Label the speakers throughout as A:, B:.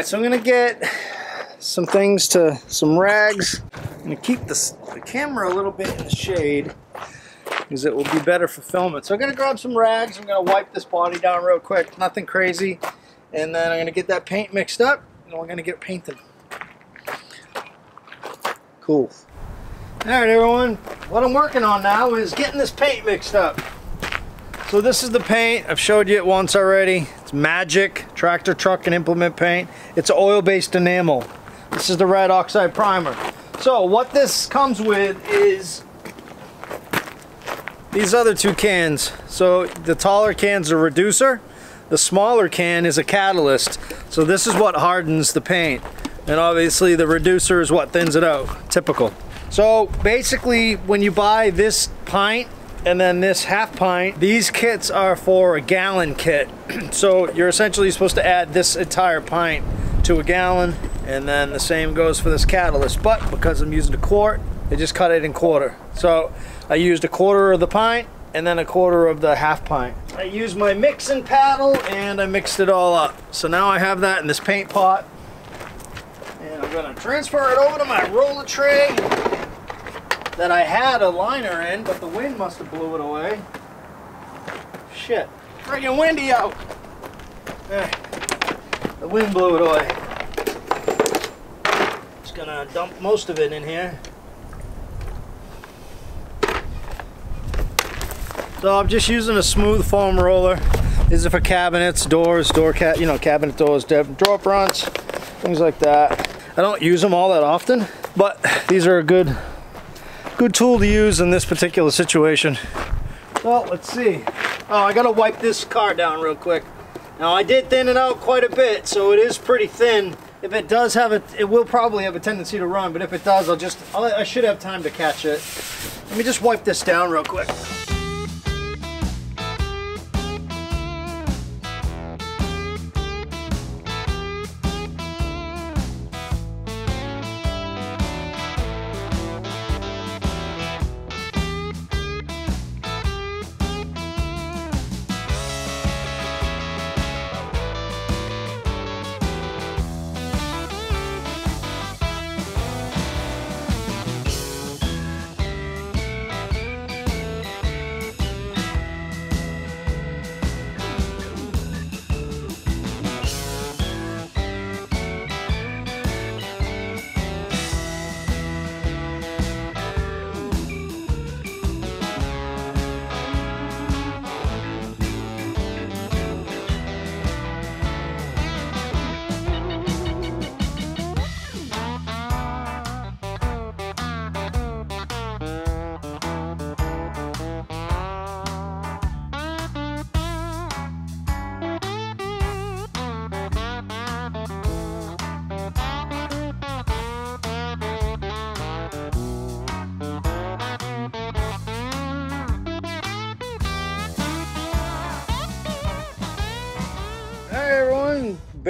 A: Right, so I'm gonna get some things to, some rags. I'm gonna keep this, the camera a little bit in the shade because it will be better for filming. So I'm gonna grab some rags. I'm gonna wipe this body down real quick, nothing crazy. And then I'm gonna get that paint mixed up and we're gonna get painted. Cool. All right, everyone. What I'm working on now is getting this paint mixed up. So this is the paint. I've showed you it once already. It's Majic Tractor Truck and Implement Paint. It's oil-based enamel. This is the red oxide primer. So what this comes with is these other two cans. So the taller can's a reducer. The smaller can is a catalyst. So this is what hardens the paint. And obviously the reducer is what thins it out. Typical. So basically when you buy this pint and then this half pint, these kits are for a gallon kit. so you're essentially supposed to add this entire pint to a gallon and then the same goes for this catalyst. But because I'm using a quart, they just cut it in quarter. So I used a quarter of the pint and then a quarter of the half pint. I used my mixing paddle and I mixed it all up. So now I have that in this paint pot. And I'm gonna transfer it over to my roller tray that I had a liner in, but the wind must have blew it away. Shit, friggin' windy out. Eh, the wind blew it away. Just gonna dump most of it in here. So I'm just using a smooth foam roller. These are for cabinets, doors, door cat, you know, cabinet doors, drawer fronts, things like that. I don't use them all that often, but these are a good good tool to use in this particular situation. Well, let's see. Oh, I gotta wipe this car down real quick. Now I did thin it out quite a bit, so it is pretty thin. If it does have it, it will probably have a tendency to run, but if it does, I'll just, I'll, I should have time to catch it. Let me just wipe this down real quick.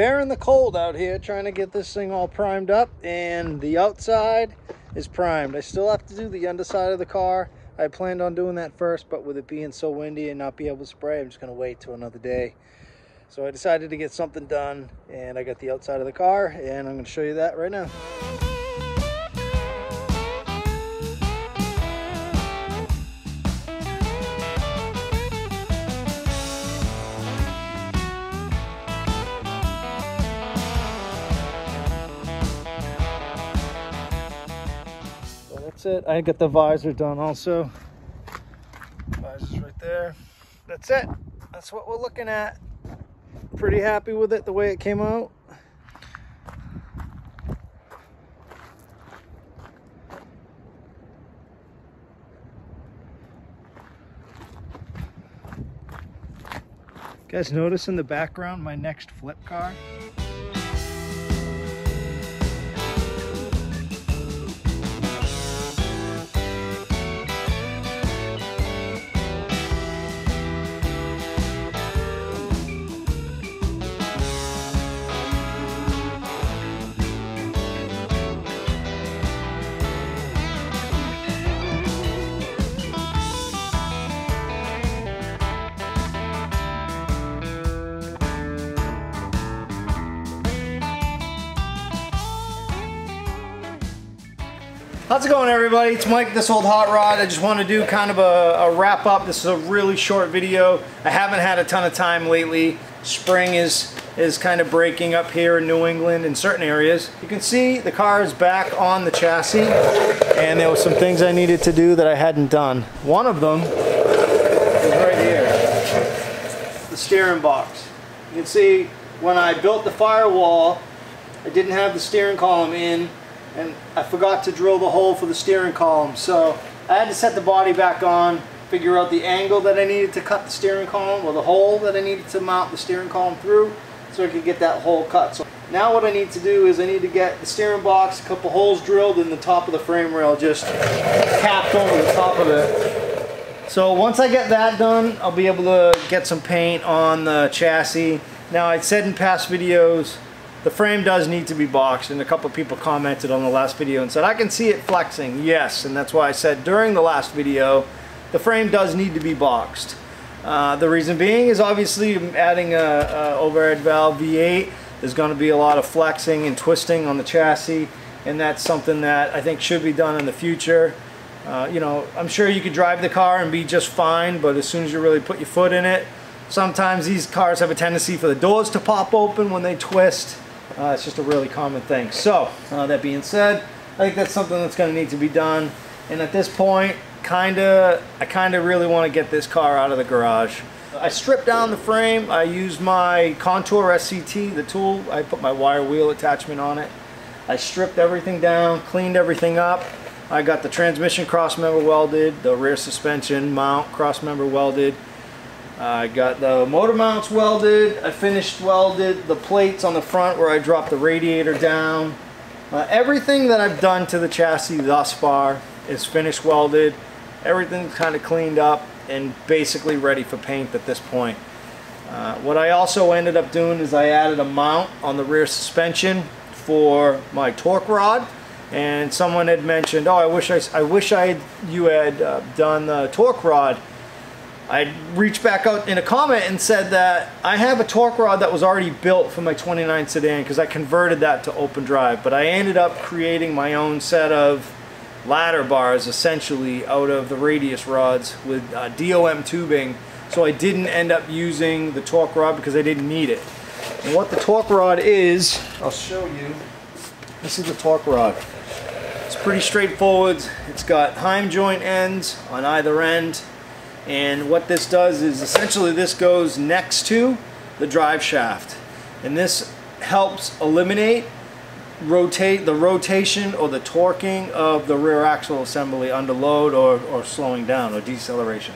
A: Bearing the cold out here trying to get this thing all primed up and the outside is primed. I still have to do the underside of the car. I planned on doing that first, but with it being so windy and not be able to spray, I'm just gonna wait till another day. So I decided to get something done and I got the outside of the car and I'm gonna show you that right now. That's it. I got the visor done also. Visor's right there. That's it. That's what we're looking at. Pretty happy with it, the way it came out. guys notice in the background my next flip car? How's it going everybody? It's Mike, this old hot rod. I just want to do kind of a, a, wrap up. This is a really short video. I haven't had a ton of time lately. Spring is is kind of breaking up here in New England in certain areas. You can see the car is back on the chassis and there were some things I needed to do that I hadn't done. One of them is right here, the steering box. You can see when I built the firewall, I didn't have the steering column in and I forgot to drill the hole for the steering column. So I had to set the body back on, figure out the angle that I needed to cut the steering column or the hole that I needed to mount the steering column through so I could get that hole cut. So now what I need to do is I need to get the steering box, a couple holes drilled in the top of the frame rail just capped over the top of it. So once I get that done, I'll be able to get some paint on the chassis. Now I said in past videos, the frame does need to be boxed and a couple people commented on the last video and said I can see it flexing. Yes and that's why I said during the last video the frame does need to be boxed. Uh, the reason being is obviously adding a, a overhead valve V8 there's going to be a lot of flexing and twisting on the chassis and that's something that I think should be done in the future. Uh, you know I'm sure you could drive the car and be just fine but as soon as you really put your foot in it sometimes these cars have a tendency for the doors to pop open when they twist uh, it's just a really common thing. So, uh, that being said, I think that's something that's going to need to be done. And at this point, kinda, I kinda really want to get this car out of the garage. I stripped down the frame. I used my Contour SCT, the tool. I put my wire wheel attachment on it. I stripped everything down, cleaned everything up. I got the transmission cross member welded, the rear suspension mount cross member welded, I got the motor mounts welded. I finished welded the plates on the front where I dropped the radiator down. Uh, everything that I've done to the chassis thus far is finished welded. Everything's kind of cleaned up and basically ready for paint at this point. Uh, what I also ended up doing is I added a mount on the rear suspension for my torque rod and someone had mentioned oh I wish I, I wish I had, you had uh, done the torque rod I reached back out in a comment and said that I have a torque rod that was already built for my 29 sedan because I converted that to open drive but I ended up creating my own set of ladder bars essentially out of the radius rods with uh, DOM tubing so I didn't end up using the torque rod because I didn't need it. And what the torque rod is I'll show you. This is the torque rod. It's pretty straightforward. It's got heim joint ends on either end and what this does is essentially this goes next to the drive shaft and this helps eliminate rotate the rotation or the torquing of the rear axle assembly under load or, or slowing down or deceleration.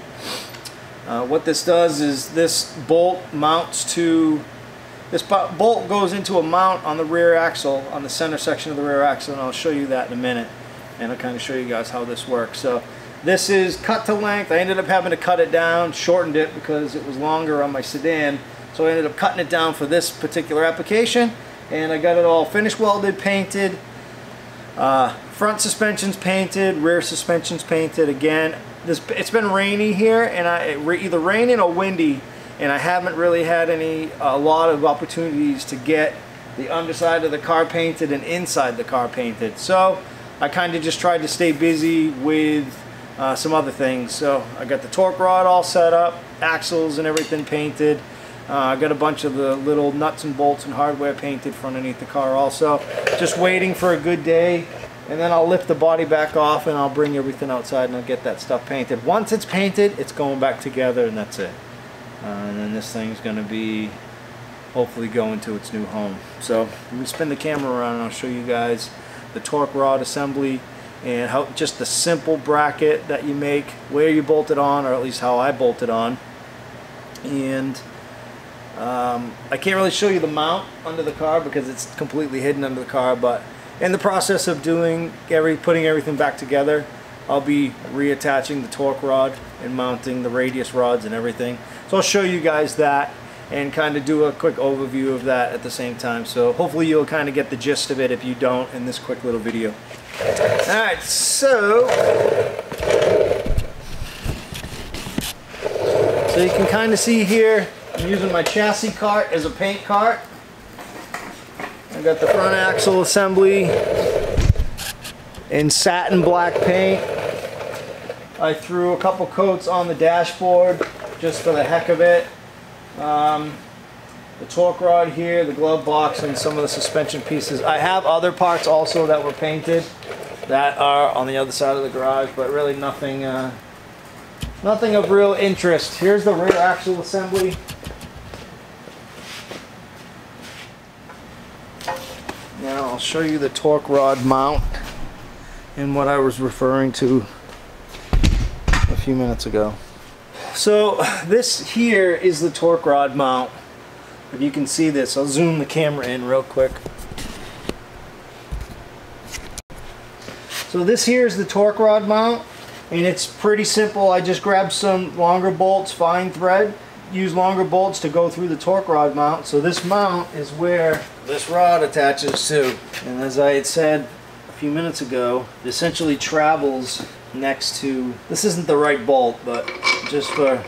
A: Uh, what this does is this bolt mounts to this bolt goes into a mount on the rear axle on the center section of the rear axle and I'll show you that in a minute and I'll kind of show you guys how this works. So this is cut to length. I ended up having to cut it down, shortened it because it was longer on my sedan. So I ended up cutting it down for this particular application. And I got it all finished welded, painted. Uh, front suspension's painted, rear suspension's painted. Again, this it's been rainy here, and I either raining or windy, and I haven't really had any a lot of opportunities to get the underside of the car painted and inside the car painted. So I kind of just tried to stay busy with uh, some other things. So I got the torque rod all set up, axles and everything painted. Uh, I got a bunch of the little nuts and bolts and hardware painted for underneath the car also. Just waiting for a good day and then I'll lift the body back off and I'll bring everything outside and I'll get that stuff painted. Once it's painted, it's going back together and that's it. Uh, and then this thing's going to be hopefully going to its new home. So let me spin the camera around and I'll show you guys the torque rod assembly and how just the simple bracket that you make where you bolt it on or at least how I bolt it on. And um, I can't really show you the mount under the car because it's completely hidden under the car but in the process of doing every putting everything back together I'll be reattaching the torque rod and mounting the radius rods and everything. So I'll show you guys that and kind of do a quick overview of that at the same time so hopefully you'll kind of get the gist of it if you don't in this quick little video Alright, so so you can kind of see here I'm using my chassis cart as a paint cart. I got the front axle assembly in satin black paint. I threw a couple coats on the dashboard just for the heck of it. Um, the torque rod here, the glove box, and some of the suspension pieces. I have other parts also that were painted that are on the other side of the garage, but really nothing, uh, nothing of real interest. Here's the rear axle assembly. Now I'll show you the torque rod mount and what I was referring to a few minutes ago. So this here is the torque rod mount. If you can see this, I'll zoom the camera in real quick. So this here is the torque rod mount and it's pretty simple. I just grabbed some longer bolts, fine thread, use longer bolts to go through the torque rod mount. So this mount is where this rod attaches to. And as I had said a few minutes ago, it essentially travels next to, this isn't the right bolt, but just for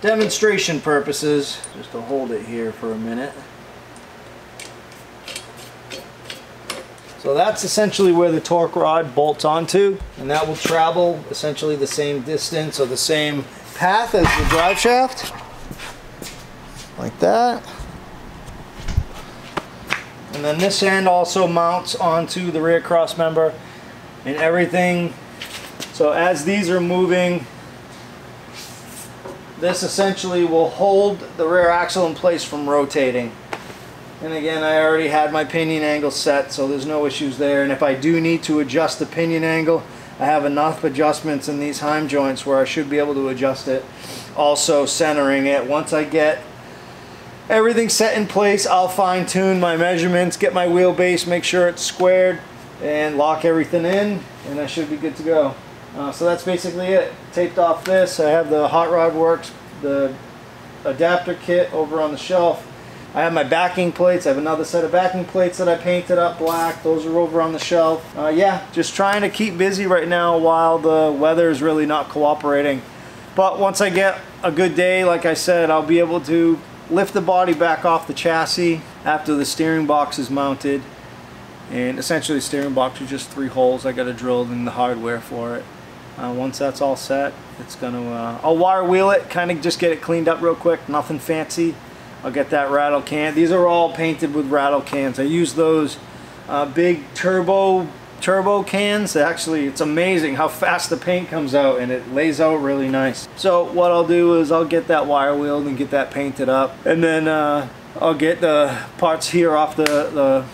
A: demonstration purposes, just to hold it here for a minute. So that's essentially where the torque rod bolts onto, and that will travel essentially the same distance or the same path as the drive shaft, like that. And then this end also mounts onto the rear cross member and everything. So as these are moving, this essentially will hold the rear axle in place from rotating. And again, I already had my pinion angle set, so there's no issues there. And if I do need to adjust the pinion angle, I have enough adjustments in these heim joints where I should be able to adjust it. Also centering it. Once I get everything set in place, I'll fine tune my measurements, get my wheelbase, make sure it's squared, and lock everything in, and I should be good to go. Uh, so that's basically it. Taped off this. I have the Hot Rod Works, the adapter kit over on the shelf. I have my backing plates. I have another set of backing plates that I painted up black. Those are over on the shelf. Uh, yeah, just trying to keep busy right now while the weather is really not cooperating. But once I get a good day, like I said, I'll be able to lift the body back off the chassis after the steering box is mounted. And essentially the steering box is just three holes. I got to drill in the hardware for it. Uh, once that's all set, it's gonna, uh, I'll wire wheel it, kind of just get it cleaned up real quick, nothing fancy. I'll get that rattle can. These are all painted with rattle cans. I use those uh, big turbo turbo cans. Actually, it's amazing how fast the paint comes out and it lays out really nice. So what I'll do is I'll get that wire wheeled and get that painted up. And then uh, I'll get the parts here off the, the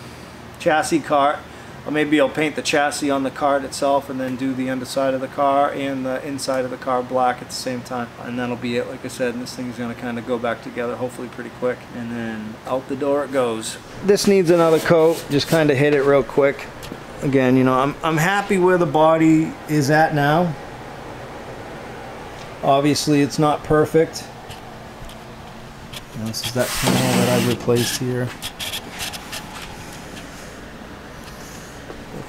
A: chassis cart or maybe I'll paint the chassis on the cart itself and then do the underside of the car and the inside of the car black at the same time. And that'll be it. Like I said and this thing is going to kind of go back together hopefully pretty quick. And then out the door it goes. This needs another coat. Just kind of hit it real quick. Again you know I'm, I'm happy where the body is at now. Obviously it's not perfect. This is that panel that I replaced here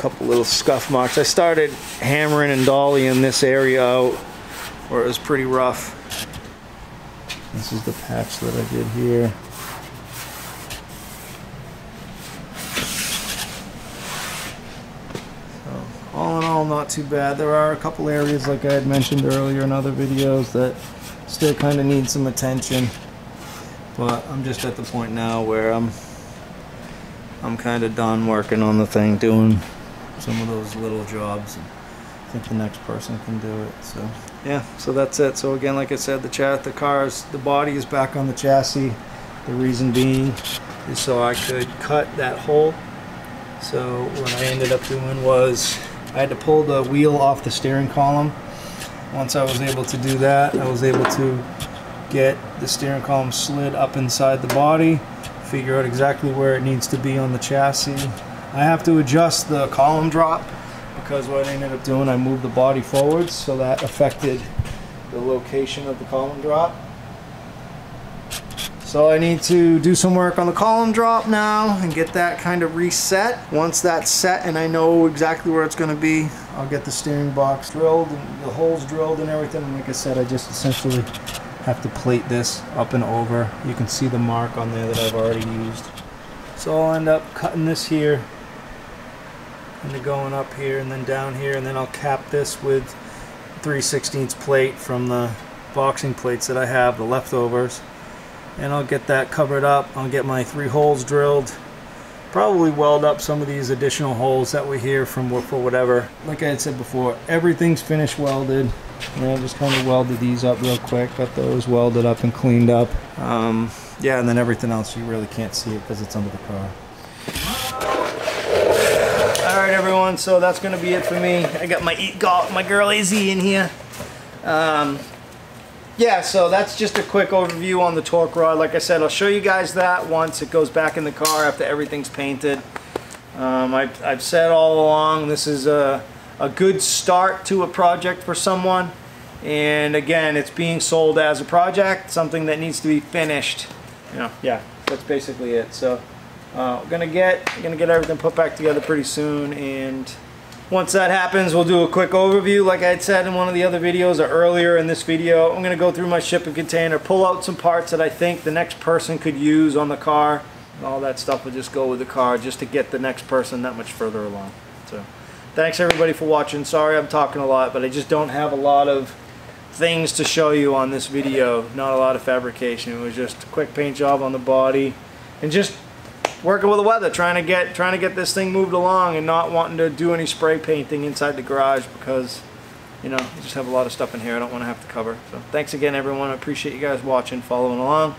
A: couple little scuff marks. I started hammering and dollying this area out where it was pretty rough. This is the patch that I did here. So, all in all, not too bad. There are a couple areas, like I had mentioned earlier in other videos, that still kind of need some attention. But I'm just at the point now where I'm I'm kind of done working on the thing, doing some of those little jobs. And I think the next person can do it. So yeah, so that's it. So again, like I said, the chat, the cars, the body is back on the chassis. The reason being is so I could cut that hole. So what I ended up doing was I had to pull the wheel off the steering column. Once I was able to do that, I was able to get the steering column slid up inside the body, figure out exactly where it needs to be on the chassis, I have to adjust the column drop because what I ended up doing, I moved the body forwards, so that affected the location of the column drop. So I need to do some work on the column drop now and get that kind of reset. Once that's set and I know exactly where it's going to be, I'll get the steering box drilled and the holes drilled and everything. And like I said, I just essentially have to plate this up and over. You can see the mark on there that I've already used. So I'll end up cutting this here into going up here and then down here and then I'll cap this with 3 16 plate from the boxing plates that I have, the leftovers. And I'll get that covered up. I'll get my three holes drilled. Probably weld up some of these additional holes that we hear from for whatever. Like I had said before, everything's finished welded. And I just kind of welded these up real quick. Got those welded up and cleaned up. Um, yeah, and then everything else you really can't see it because it's under the car. Everyone. So that's gonna be it for me. I got my eat golf, my girl Izzy in here. Um, yeah, so that's just a quick overview on the torque rod. Like I said, I'll show you guys that once it goes back in the car after everything's painted. Um, I, I've said all along this is a, a good start to a project for someone. And again, it's being sold as a project, something that needs to be finished. You know, yeah, that's basically it. So uh, we're gonna get gonna get everything put back together pretty soon and once that happens, we'll do a quick overview. Like I had said in one of the other videos or earlier in this video, I'm to go through my shipping container, pull out some parts that I think the next person could use on the car. All that stuff will just go with the car just to get the next person that much further along. So, thanks everybody for watching. Sorry I'm talking a lot, but I just don't have a lot of things to show you on this video. Not a lot of fabrication. It was just a quick paint job on the body and just working with the weather, trying to get trying to get this thing moved along, and not wanting to do any spray painting inside the garage because you know I just have a lot of stuff in here I don't want to have to cover. So thanks again, everyone. I appreciate you guys watching, following along,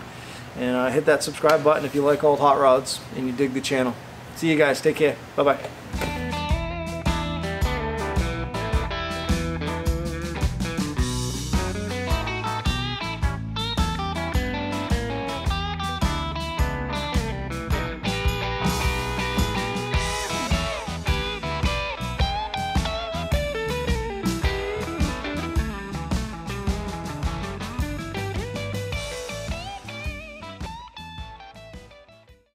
A: and uh, hit that subscribe button if you like old hot rods and you dig the channel. See you guys. Take care. Bye bye.